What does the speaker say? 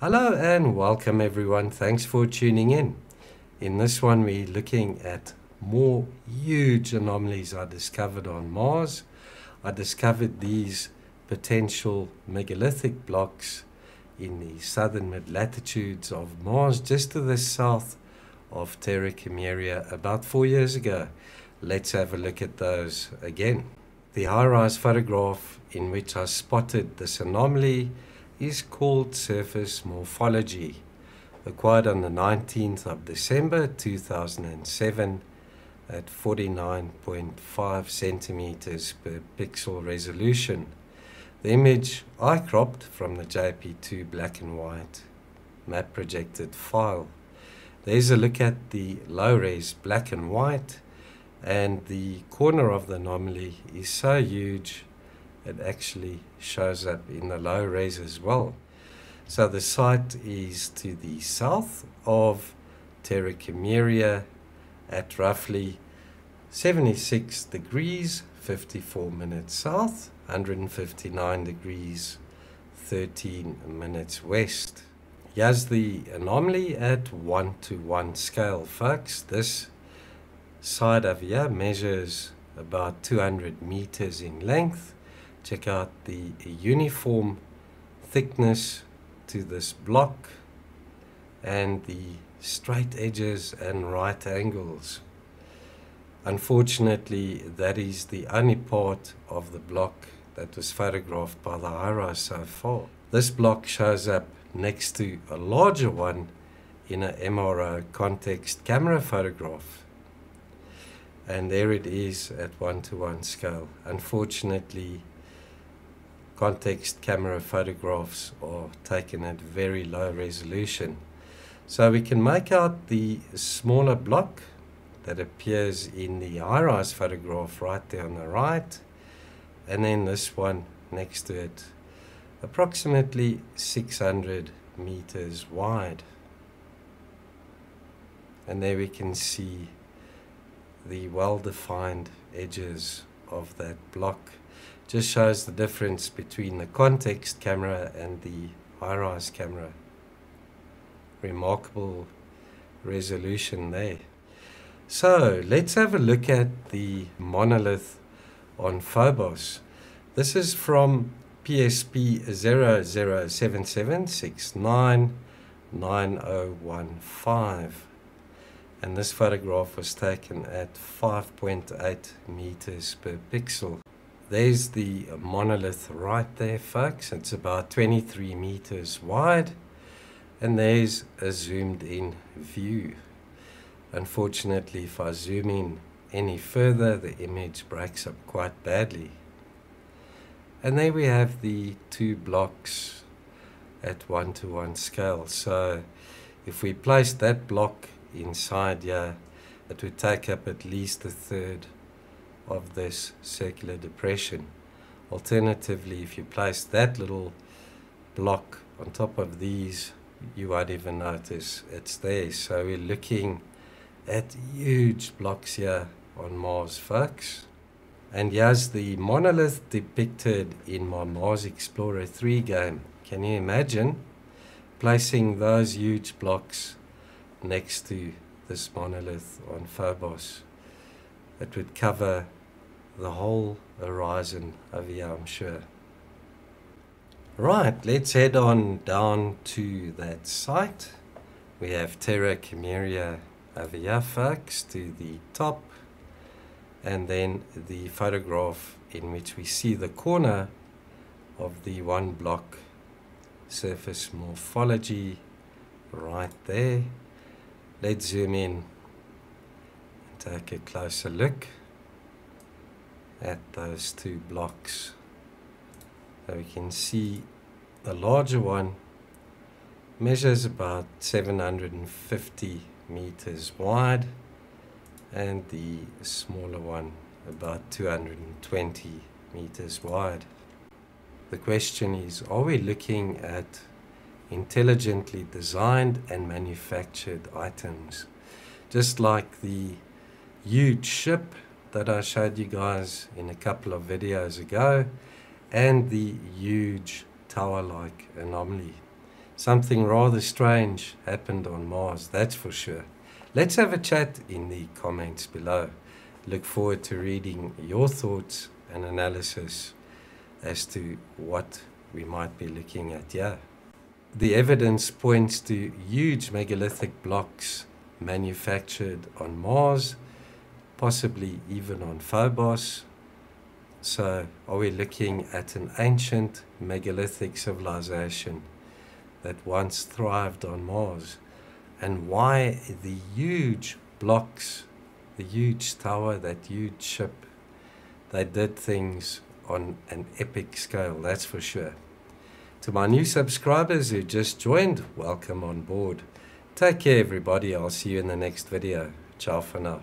Hello and welcome everyone. Thanks for tuning in. In this one, we're looking at more huge anomalies I discovered on Mars. I discovered these potential megalithic blocks in the southern mid latitudes of Mars, just to the south of Terra Cimmeria, about four years ago. Let's have a look at those again. The HiRISE photograph in which I spotted this anomaly is called surface morphology. Acquired on the 19th of December 2007 at 49.5 centimeters per pixel resolution. The image I cropped from the JP2 black and white map projected file. There's a look at the low res black and white and the corner of the anomaly is so huge it actually shows up in the low res as well. So the site is to the south of Terra Cimmeria at roughly 76 degrees 54 minutes south, 159 degrees 13 minutes west. Here's the anomaly at 1 to 1 scale, folks. This side of here measures about 200 meters in length. Check out the uniform thickness to this block and the straight edges and right angles. Unfortunately, that is the only part of the block that was photographed by the HiRISE so far. This block shows up next to a larger one in an MRO context camera photograph and there it is at one to one scale. Unfortunately, context camera photographs are taken at very low resolution. So we can make out the smaller block that appears in the HiRISE photograph right there on the right, and then this one next to it, approximately 600 meters wide. And there we can see the well-defined edges of that block. Just shows the difference between the context camera and the HiRISE camera. Remarkable resolution there. So let's have a look at the monolith on Phobos. This is from PSP 0077699015 and this photograph was taken at 5.8 meters per pixel. There's the monolith right there folks, it's about 23 meters wide and there's a zoomed in view. Unfortunately if I zoom in any further the image breaks up quite badly. And there we have the two blocks at one to one scale. So if we place that block inside here, it would take up at least a third of this circular depression. Alternatively, if you place that little block on top of these, you won't even notice it's there. So we're looking at huge blocks here on Mars, folks. And here's the monolith depicted in my Mars Explorer 3 game. Can you imagine placing those huge blocks next to this monolith on Phobos. It would cover the whole horizon of I'm. Right, let's head on down to that site. We have Terra over here, to the top. And then the photograph in which we see the corner of the one block surface morphology right there. Let's zoom in and take a closer look at those two blocks. So we can see the larger one measures about 750 meters wide and the smaller one about 220 meters wide. The question is, are we looking at intelligently designed and manufactured items. Just like the huge ship that I showed you guys in a couple of videos ago and the huge tower-like anomaly. something rather strange happened on Mars, that's for sure. Let's have a chat in the comments below. Look forward to reading your thoughts and analysis as to what we might be looking at here. The evidence points to huge megalithic blocks manufactured on Mars, possibly even on Phobos. So, are we looking at an ancient megalithic civilization that once thrived on Mars? And why the huge blocks, the huge tower, that huge ship, they did things on an epic scale, that's for sure. To my new subscribers who just joined, welcome on board. Take care, everybody. I'll see you in the next video. Ciao for now.